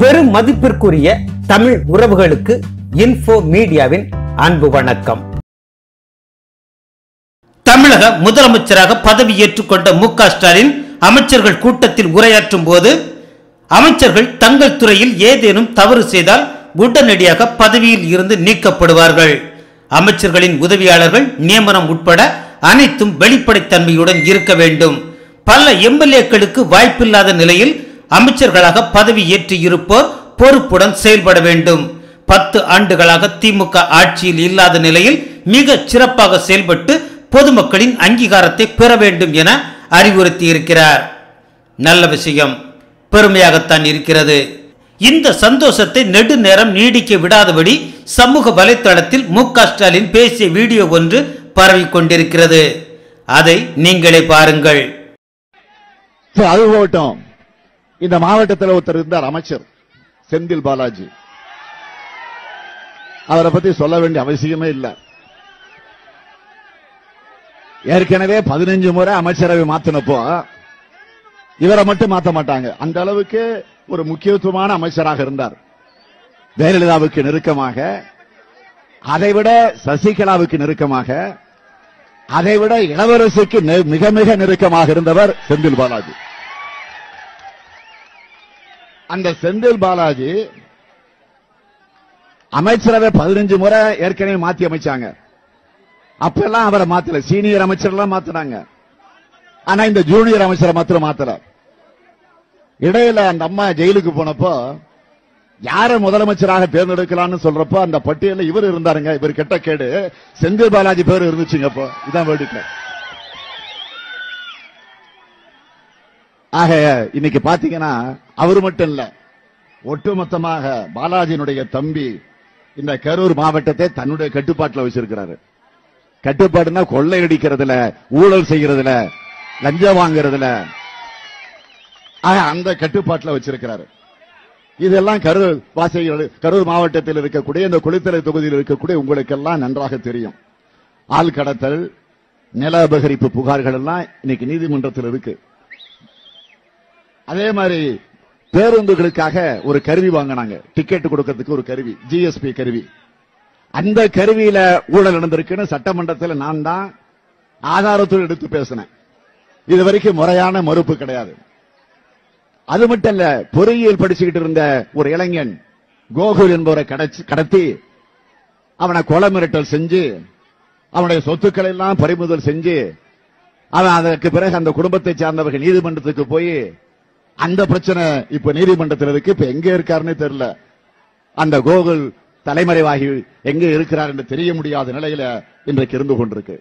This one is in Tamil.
பெரும் மதிப்பிற்குரிய தமிழ் உறவுகளுக்கு இன்ஃபோ மீடியாவின் அன்பு வணக்கம். தமிழக முதலமைச்சராக பதவியேற்றுக் கொண்ட மு க ஸ்டாலின் அமைச்சர்கள் கூட்டத்தில் உரையாற்றும் போது அமைச்சர்கள் தங்கள் துறையில் ஏதேனும் தவறு செய்தால் உடனடியாக பதவியில் இருந்து நீக்கப்படுவார்கள். அமைச்சர்களின் உதவியாளர்கள் நியமனம் உட்பட அனைத்தும் வெளிப்படைத்தன்மையுடன் இருக்க வேண்டும். பல எம்எல்ஏக்களுக்கு வாய்ப்பில்லாத நிலையில் அமைச்சர்களாக பதவி ஏற்று இருப்போர் பொறுப்புடன் செயல்பட வேண்டும். பத்து ஆண்டுகளாக திமுக ஆட்சியில் இல்லாத நிலையில் மிக சிறப்பாக செயல்பட்டு பொதுமக்களின் அங்கீகாரத்தை பெற வேண்டும் என அறிவுறுத்தி இருக்கிறார். நல்ல விஷயம். பெருமையாகத்தான் இருக்கிறது. இந்த சந்தோஷத்தை நெடுநேரம் நீடிக்க விடாதபடி சமூக வலைத்தளத்தில் மு ஸ்டாலின் பேசிய வீடியோ ஒன்று பரவி கொண்டிருக்கிறது. அதை நீங்களே பாருங்கள். அது போட்டோம் இந்த மாவட்டத்தில் ஒருத்தர் இருந்தார் அமைச்சர் செந்தில் பாலாஜி. அவரை பத்தி சொல்ல வேண்டிய அவசியமே இல்லை. ஏற்கனவே பதினஞ்சு முறை அமைச்சரவை மாத்தினப்போ இவரை மட்டும் மாத்த மாட்டாங்க. அந்த அளவுக்கு ஒரு முக்கியத்துவமான அமைச்சராக இருந்தார். ஜெயலலிதாவுக்கு நெருக்கமாக அதைவிட சசிகலாவுக்கு நெருக்கமாக அதைவிட இளவரசிக்கு மிக மிக நெருக்கமாக இருந்தவர் செந்தில் பாலாஜி. அந்த செந்தில் பாலாஜி அமைச்சரவை பதினஞ்சு முறை ஏற்கனவே மாத்தி அமைச்சாங்க. அப்ப எல்லாம் அவரை மாத்தல. சீனியர் அமைச்சர் எல்லாம் மாத்தினாங்க. ஆனா இந்த ஜூனியர் அமைச்சரை மாத்திரம் மாத்தல. இடையில அந்த அம்மா ஜெயிலுக்கு போனப்போ யார முதலமைச்சராக தேர்ந்தெடுக்கலாம்னு சொல்றப்போ அந்த பட்டியல இவர் இருந்தாருங்க. இவர் கெட்ட கேடு. செந்தில் பாலாஜி பேர் இருந்துச்சுங்க அப்போ. இதான் வேடிக்கை. ஆக இன்னைக்கு பாத்தீங்கன்னா அவர் மட்டும் இல்ல. ஒட்டுமொத்தமாக பாலாஜியினுடைய தம்பி இந்த கரூர் மாவட்டத்தை தன்னுடைய கட்டுப்பாட்டில் வச்சிருக்கிறாரு. கட்டுப்பாடுனா கொள்ளையடிக்கிறதுல ஊழல் செய்யறதுல லஞ்சம் வாங்குறதுல. ஆக அந்த கட்டுப்பாட்டில் வச்சிருக்கிறாரு. இதெல்லாம் கரூர் வாசிகள் கரூர் மாவட்டத்தில் இருக்கக்கூடிய இந்த குளித்தலை தொகுதியில் இருக்கக்கூடிய உங்களுக்கெல்லாம் நன்றாக தெரியும். ஆள் கடத்தல் நில அபகரிப்பு புகார்கள் எல்லாம் இன்னைக்கு நீதிமன்றத்தில் இருக்கு. அதே மாதிரி பேருந்துகளுக்காக ஒரு கருவி வாங்கினாங்க. டிக்கெட் கொடுக்கறதுக்கு ஒரு கருவி ஜிஎஸ்பி கருவி. அந்த கருவியில ஊழல் நடந்திருக்குன்னு சட்டமன்றத்தில் நான் தான் ஆதாரத்தோடு எடுத்து பேசினேன். இது வரைக்கும் முறையான மறுப்பு கிடையாது. அது மட்டும் இல்ல பொறியியல் படிச்சுக்கிட்டு இருந்த ஒரு இளைஞன் கோகுல் என்பவரை கடத்தி அவனை கொலை மிரட்டல் செஞ்சு அவனுடைய சொத்துக்களை எல்லாம் பறிமுதல் செஞ்சு அவன் அதற்கு பிறகு அந்த குடும்பத்தை சார்ந்தவர்கள் நீதிமன்றத்துக்கு போய் அந்த பிரச்சனை இப்ப நீதிமன்றத்தில் இருக்கு. இப்ப எங்க இருக்காருன்னு தெரியல. அந்த கோகுல் தலைமறைவாகி எங்க இருக்கிறார் என்று தெரிய முடியாத நிலையில இன்றைக்கு இருந்து கொண்டிருக்கு.